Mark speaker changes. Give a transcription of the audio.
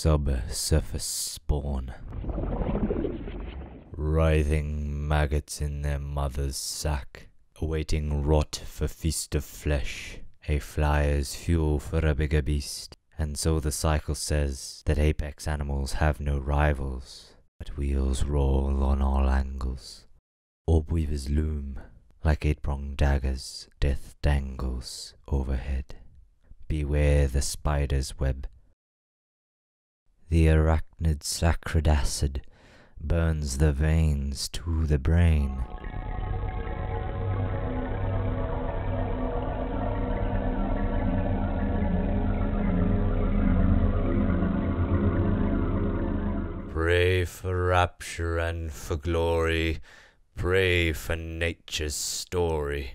Speaker 1: Subsurface spawn. Writhing maggots in their mother's sack, awaiting rot for feast of flesh, a flyer's fuel for a bigger beast. And so the cycle says that apex animals have no rivals, but wheels roll on all angles. Orb weavers loom like eight-pronged daggers, death dangles overhead. Beware the spider's web. The arachnid sacred acid burns the veins to the brain. Pray for rapture and for glory. Pray for nature's story.